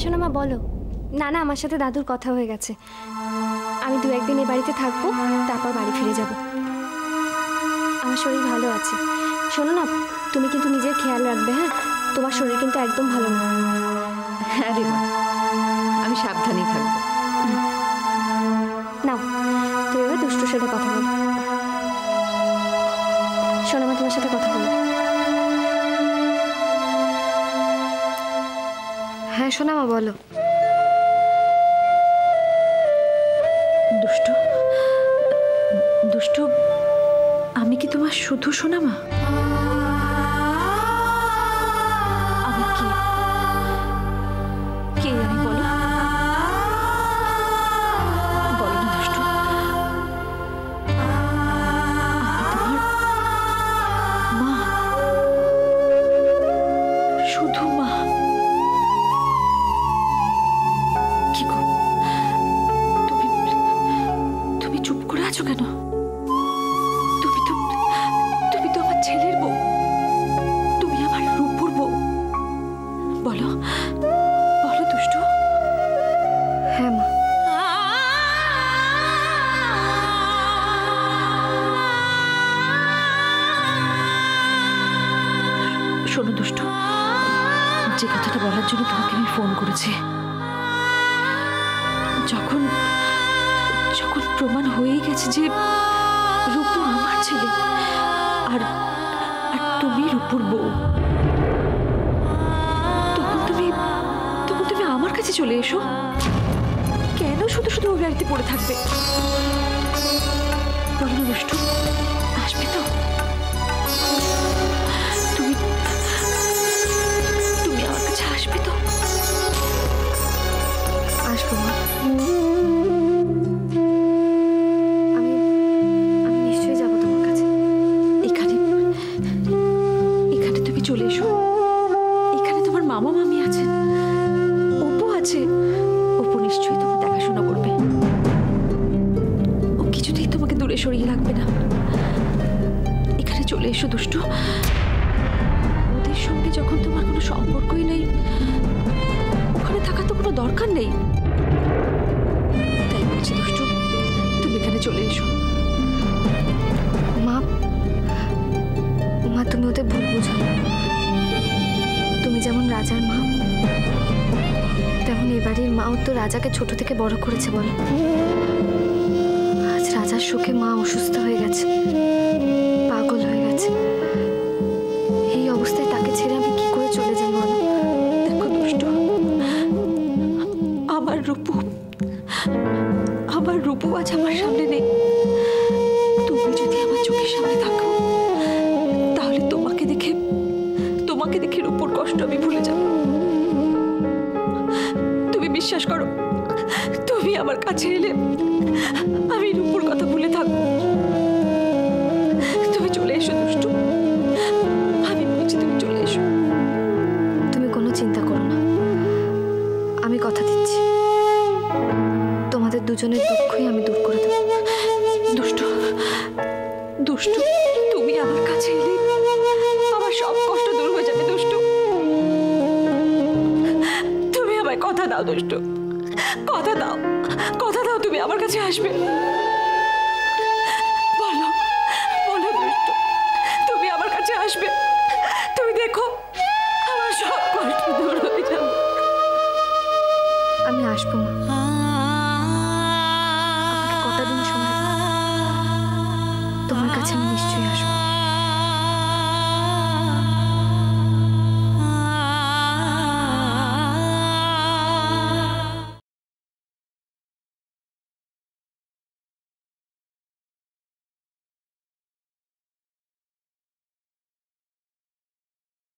শোনো মা বলো। না না আমার সাথে দাদুর কথা হয়ে গেছে। আমি দু একদিন এই বাড়িতে থাকব তারপর বাড়ি ফিরে যাব। আমার শরীর ভালো আছে। শোনো না তুমি কিন্তু নিজের খেয়াল রাখবে হ্যাঁ? তোমার শরীর কিন্তু একদম ভালো না। হ্যাঁ রে মা আমি সাবধানেই থাকব। নাও তুমি এবার দুষ্টুর সাথে কথা বলো। শোনো মা তোমার সাথে কথা বলো। হ্যাঁ শোনা মা, বলো। দুষ্টু দুষ্টু, আমি কি তোমার শুধু শোনা মা আমি আমি মা। শুধু মা। যে কথাটা বলার জন্য তোমাকে আমি ফোন করেছি। যখন যখন প্রমাণ হয়েই গেছে যে রূপু আমার ছেলে, আর আর তুমি রূপুর বউ। তখন তুমি তখন তুমি আমার কাছে চলে এসো। কেন শুধু শুধু ওই বাড়িতে পড়ে থাকবে? মামা মামি আছেন? অপু আছে। অপু নিশ্চয়ই তোমার দেখাশোনা করবে। ও কিছুতেই তোমাকে দূরে সরিয়ে রাখবে না। এখানে চলে এসো, দুষ্টু। ওদের সঙ্গে যখন তোমার কোনো সম্পর্কই নেই, ওখানে থাকার তো কোনো দরকার নেই। তাই বলছি, দুষ্টু, তুমি এখানে চলে এসো। মা মা, তুমি ওদের ভুল যেমন রাজার মা, তেমন এ বাড়ির মাও তো রাজাকে ছোট থেকে বড় করেছে বলো। আজ রাজার শোকে মা অসুস্থ হয়ে গেছে, পাগল হয়ে গেছে। এই অবস্থায় তাকে ছেড়ে আমি কি করে চলে যাই বলো? দেখো দুষ্ট, আমার রূপু আমার রূপু আজ আমার সামনে নেই। তুমি যদি আমার চোখের সামনে থাকো তোমাকে দেখে রূপুর কষ্ট আমি ভুলে যাব। তুমি বিশ্বাস করো তুমি আমার কাছে এলে আমি রূপুর কথা ভুলে থাকব। তুমি চলে এসো দুষ্টু। আমি বলছি তুমি চলে এসো। তুমি কোনো চিন্তা করো না। আমি কথা দিচ্ছি। তোমাদের দুজনের দুঃখই আমি দূর করে দেবো। দুষ্টু দুষ্টু। দাও, দুষ্টু। কথা দাও। কথা দাও, তুমি আমার কাছে আসবে। বলো বলো, দুষ্টু, তুমি আমার কাছে আসবে। তুমি দেখো, আমার সব কষ্ট দূর হয়ে যাবে। আমি আসব মা। তোমার কাছে আমি নিশ্চয়ই আসব।